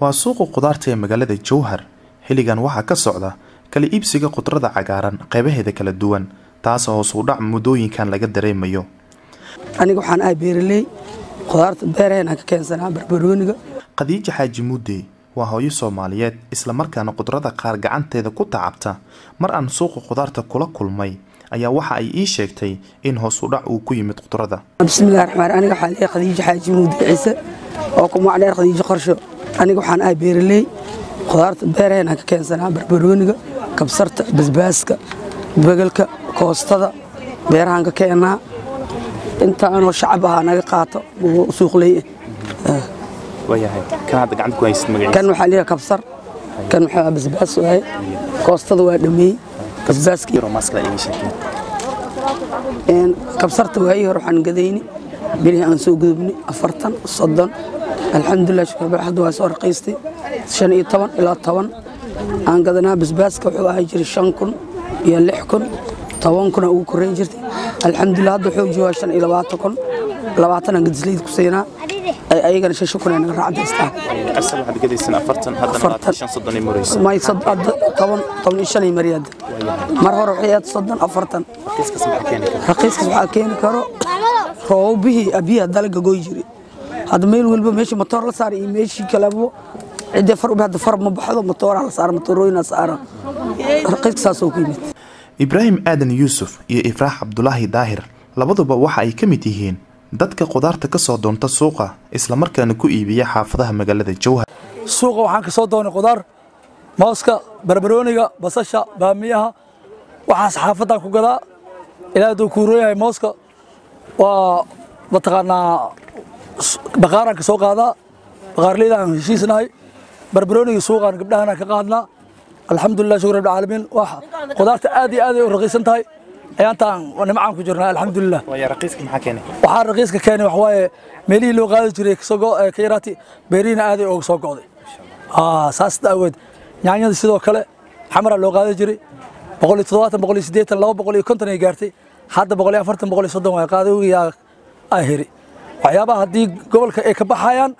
waa suuqa khudaarta ee magaalada jowhar. Xilligan waxaa ka socda kala iibsiga khudrada cagaaran qaybaheeda kala duwan taas hoos u dhac muddooyinkan laga dareemayo. Aniga waxaan ahay beeraley khudaarta beeraheenaan ka keensanaa barbarooniga. Khadiija xaaji mudde waa hooyo soomaaliyeed islamarkaana khudrada qaar gacanteeda ku tacabta mar aan suuqa khudaarta kula kulmay ayaa waxa ay ii sheegtay in hoos u dhac uu ku yimid khudrada bismillahi raxmaan aniga waxaa leeyahay khadiijo xaaji muude ciise oo ku magac dheer khadiijo qorsho. Aniga waxaan ahay beeraley. Khudaarta beeraheenaan ka keensanaa barbarooniga kabsarta basbaaska begelka koostada. Beerahaan ka keennaa intaanoo shacab ahaa naga qaato suuqley kan waxaa leeyahay kabsar. Kan waxaa basbaas waaye. Koostada waa dhameey kabsarta waayii hore waxaan gadayni bilihii aan soo gudubni afartan soddon alxamdulilah shukr hadda waa soo raqiystay shan iyo toban ilaa toban. Aan gadanaa basbaaska wuxuu ahay jiray shan kun iyo lix kun toban kuna ugu korreyn jirtay. Alxamdulilah hadda wuxuu joogaa shan iyo labaatan kun labaatan aan gadislayda ku siinaa ayagana shan kun ay naga raacdaystaan maryaada mar hore waxay ahayd soddon afartan. Raqiiskaas waxaa keeni karo. Roobihii biyaha dalaga goy jiray hadda meel walba meeshii matoor la saara iyo meeshii kalebo ciddii far hadda far ma baxdo matooraa la saara matoorooyinaa saara raqiiska saasoo ku yimid ibraahim aadan yuusuf iyo ifraax cabdulaahi daahir labaduba waxa ay ka mid yihiin dadka khudaarta ka soo doonta suuqa islamarkaana ku iibiya xaafadaha magaalada jowhar. Suuqa waxaan ka soo doonay khudaar mooska barbarooniga basasha baamiyaha. Waxaas xaafadaan ku gadaa. Ilaa hadduu kuuron yahay mooska waa mataqaanaa baqaaraan ka soo qaadaa. Baqaarleydaan heshiisnahay barbarooniga suuqaan gabdhahanaan ka qaadnaa. Alxamdulilah shukr rabbilcaalamiin wax khudaarta aad iyo aad ay u raqiisan tahay ayaantaan nimcaan ku jirnaa alxamdulilah waxaa raqiiska keenay wax waaye meelihii loo qaadi jiray ka yaraati beerihiina aaday ooga soo go'day. Saas daaweed yaanyada sidoo kale xamaraa loo qaadi jiray boqol iyo toddobaatan boqol iyo siddeetan laba boqol iyo konton ay gaartay. Hadda boqol iyo afartan boqol iyo soddon waa qaadowgiyaa aa heri. Waxyaabaha haddii gobolka ay ka baxayaan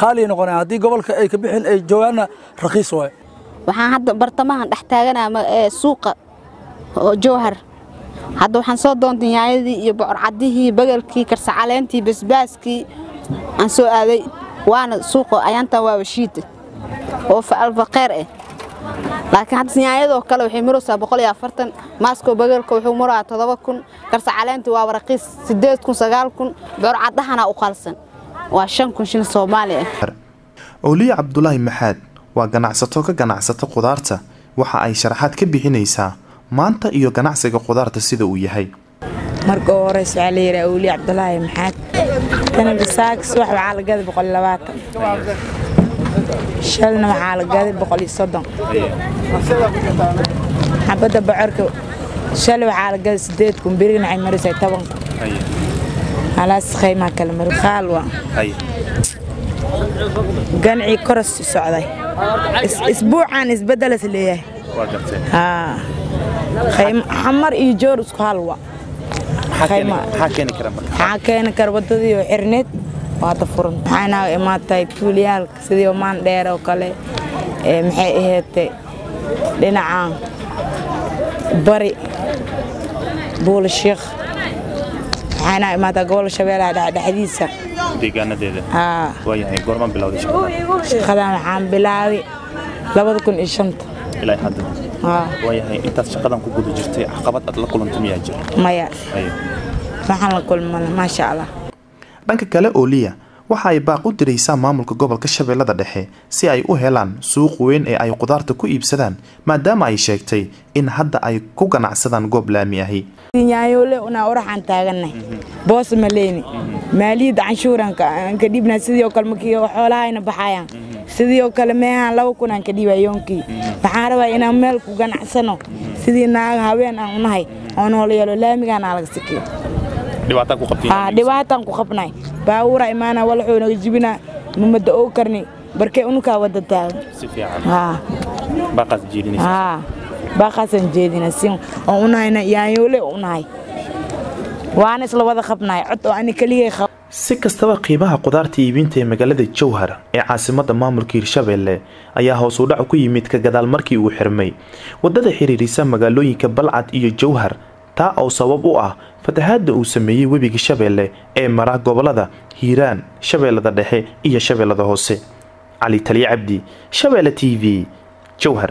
qaaliay noqonayaan. Haddii gobolka ay ka bixin ay joogaanna raqiis waaye. Waxaan hadda bartamahan dhex taaganaa suuqa oo jowhar hadda waxaan soo doontay yaanyadii iyo bocorcaddihii bagelkii karsacaleentii basbaaskii aan soo aaday. Waana suuqa ayaantan waaba shiida oo alfaqeer ah laakiin hadda yaanyadoo kale waxay maraysaa boqol iyo afartan maasko bagelka wuxuu marayaa toddoba kun karsacaleentii waaba raqiis siddeed kun sagaal kun bocorcaddahana u qalsan waa shan kun shilin soomaali ah owliye cabdulaahi maxaad waa ganacsato ka ganacsata khudaarta. Waxa ay sharaxaad ka bixinaysaa maanta iyo ganacsiga khudaarta sida uu yahay. Marka u horeysa waxaa layidhaha awliye cabdulaahi maxaad. Tana bisaagis wax waxaa la gaday boqol iyo labaatan. Shalna waxaa la gaday boqol iyo soddon. Xabadda bocorka shalay waxaa la gaday sideed kun berigna waxay marisay toban kun. Halaas khaymaa kala mari qaal waa gancii koros socday. Isbuucaan isbedelas leeyahay xamar iyo joor isku halwa maxaa keeni kara wadadii oo xirneed waada furan waxayna imaatay tuuliyaalka sidii omaan dheer oo kale maxay aheetay dhinaca bari buula shiikh waxayna imaataa gobolka shabeellaha dhexdhexdiisa shaqadan. Waxaan bilaabay labada kun iyo shanta ilaa hadda waayahay intaad shaqadan ku guda jirtay caqabad aad la kulantay miyaa jira? Maya waxaan la kulmana maasha allah. Dhanka kale ooliya waxa ay baaq u diraysaa maamulka gobolka shabeellada dhexe si ay u helaan suuq weyn ee ay khudaarta ku iibsadaan maadaama ay sheegtay in hadda ay ku ganacsadaan goob laami ahi. Yaayole unaa oraxaan taaganay boos maleyni maaliyadda canshuuran ka dhiibnaa sidii oo kale markii xoolahayna baxayaan sidii oo kale meehaan laba kun aan ka dhiibaa yoonkii. Waxaan rabaa inaan meel ku ganacsano? Sidii naaga haween aan u nahay oo noola yeelo laamigaan aa laga sikiyo. Dhibaataan ku qabnay. Baabuura imaana walaxuu naga jibinaa mamada oo karni barkee unukaa wada taagan. Baaqaasaan jeedina si oo unahayna yaanyoole u nahay waana isla wada qabnay cod oo ani keligay qab si kastaba qiimaha qudaarta iibinta ee magaalada jowhar ee caasimada maamulka hirshabeelle ayaa hoos u dhac ku yimid ka gadaal markii uu xirmay. Wadada xiriirisa magaalooyinka balcad iyo jowhar taa oo sabab u ah fatahaada uu sameeyey webiga shabeelle ee mara gobollada hiiraan shabeellada dhexe iyo shabeellada hoose. Cali taliya cabdi shabeelle t v jowhar